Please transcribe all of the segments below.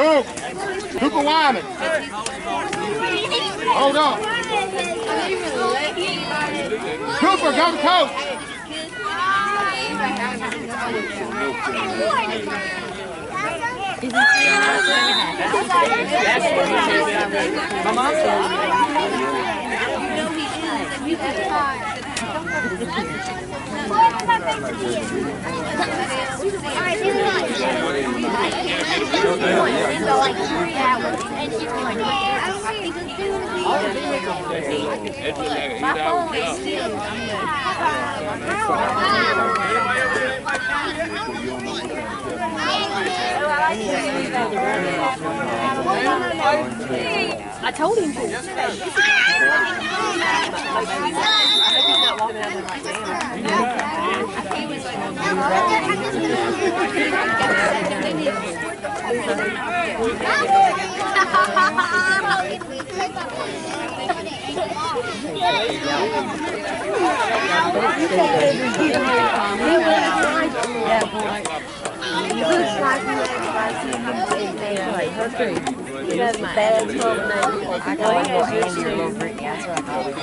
Coop. Cooper Wyman. Hold on. Cooper, go to coach. My said. I told him to. I got my or little Brittany. That's what I call it.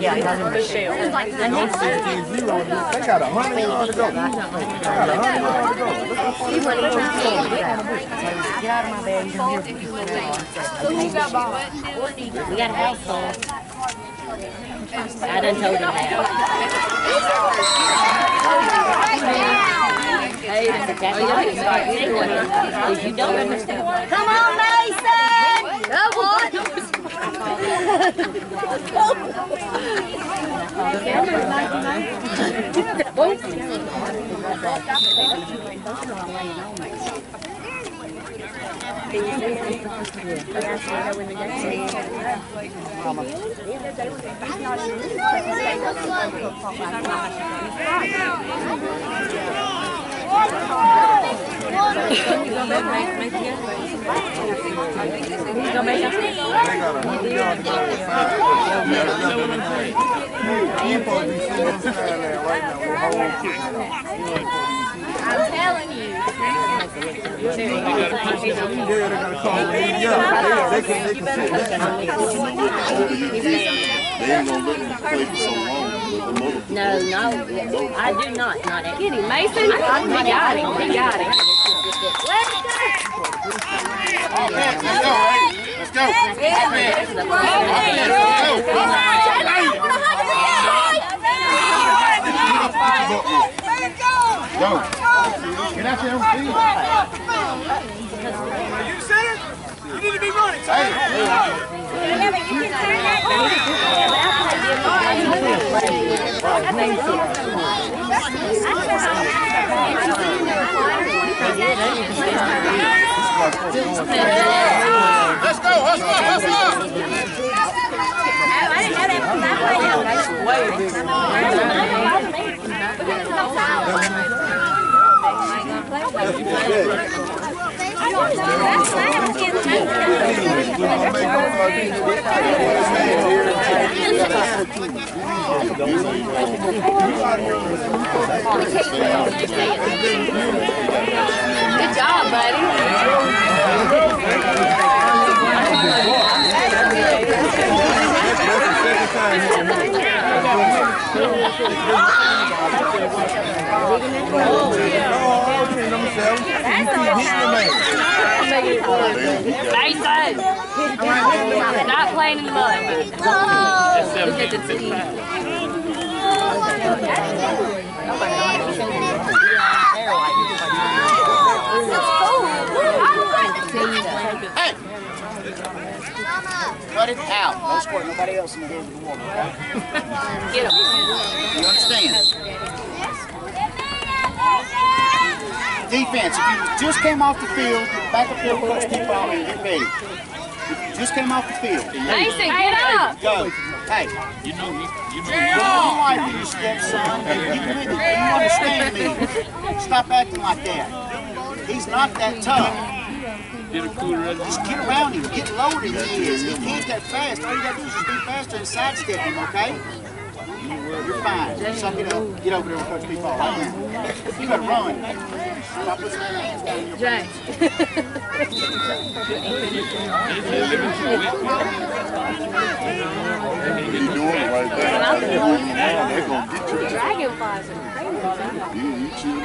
Yeah, got got. You We got a house full. I done told him that. Hey, that's why he's like, if you don't understand. Come on, Mason! Come on! go. You I'm. No, no, I do not, not at him, Mason. He got him. He got him. Let's go, hey. Go. Offense, let's go. Go. Get out there and see. You center? You need to be running. Hey. Let's go, Good job, buddy. Mason. Not playing in the mud. Hey! Cut it out. No squirt nobody else in the head of the water, okay? Get him. You understand? Defense, if you just came off the field, back up there, coach, keep on and get ready. If you just came off the field, Mason, get up. go. Hey, You know, you, you know, you're my wife and your stepson. You, you, you understand me. Stop acting like that. He's not that tough. Get a cooler ready. Just get around him, get lower than he is. He can't that fast. All you gotta do is just be faster and sidestep him, okay? You're fine. So get, up, get over there and Coach People Ball right now. You gotta run. Stop putting your hands down your Jay. He doing it right there. They're gonna get you. Dragonflies are crazy. You, you chill.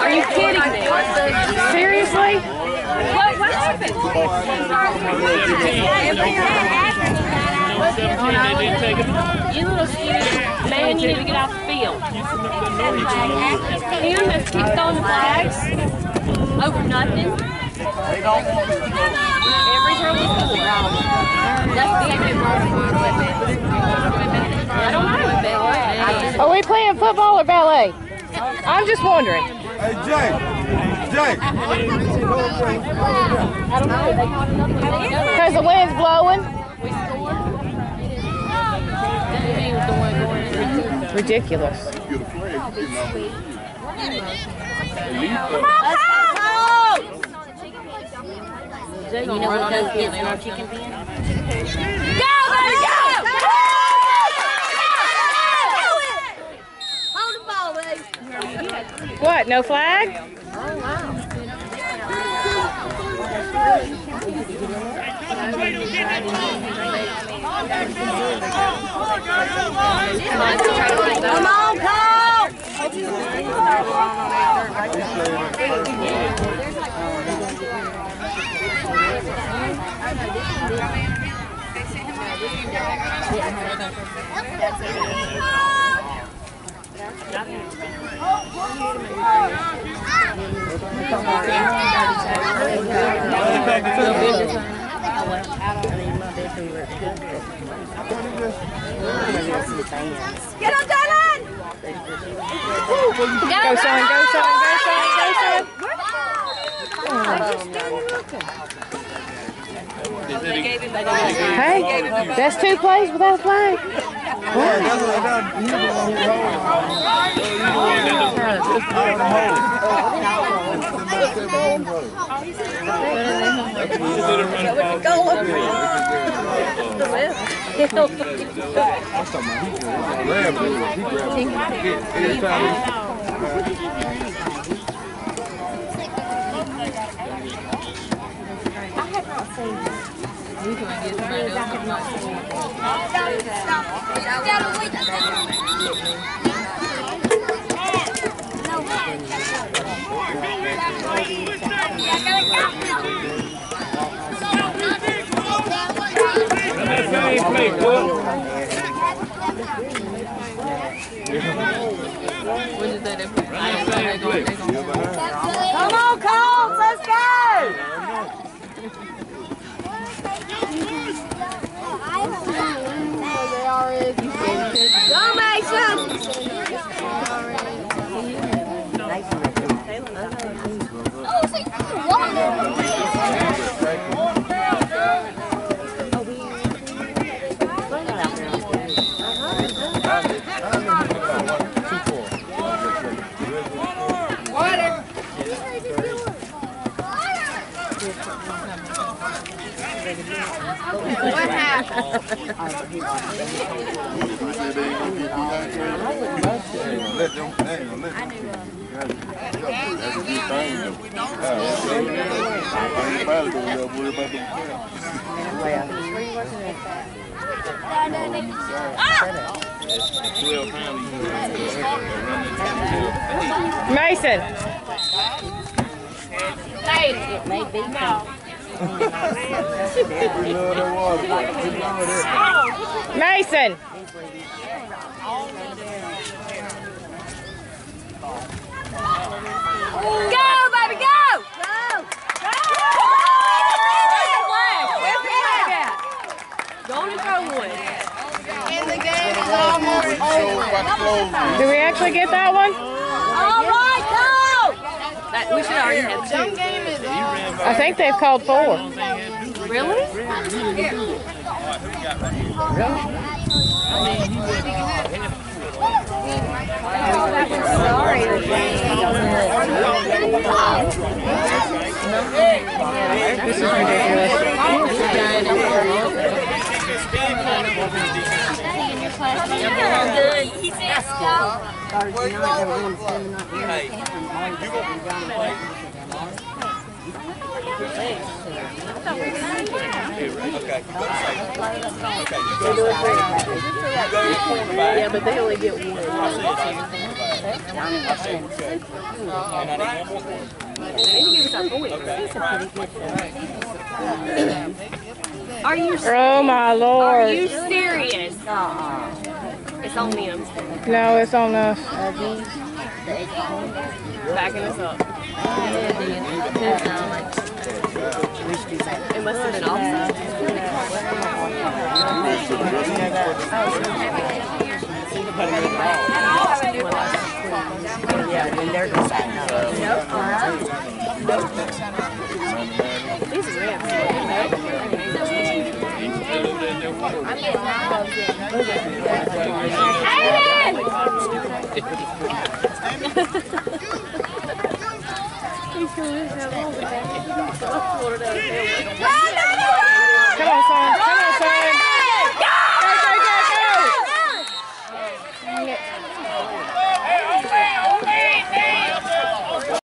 Are you kidding me? Seriously? What, what happened? You little skinny man, you need to get off the field. Him that keeps throwing the flags over nothing. Every time we score. That's the end I don't know if are. Are we playing football or ballet? I'm just wondering. Hey, Jay. Jay. Because the wind's blowing. Ridiculous. Get. You know. What those kids in our chicken pen? Go, go! What, no flag? Come on, Cole. Get him, Dylan! Go, son, go, son, go, son, go, son. Hey, that's two plays without a flag. I gotta go. Come Let them. Mason, It may be. Mason. Go, baby, go! Go! Where's the flag? Where's the flag at? Go and throw one. Did we actually get that one? All right, go! That, we should already have two. I think they've called four. Really? This is ridiculous. Hey, you yeah, but they only get one. I you Oh my lord. Are you serious? It's on them. No, it's on us. Backing us up unless there's an opposite. Yeah, and they're just Nope. These ramps. Ivan! Florida.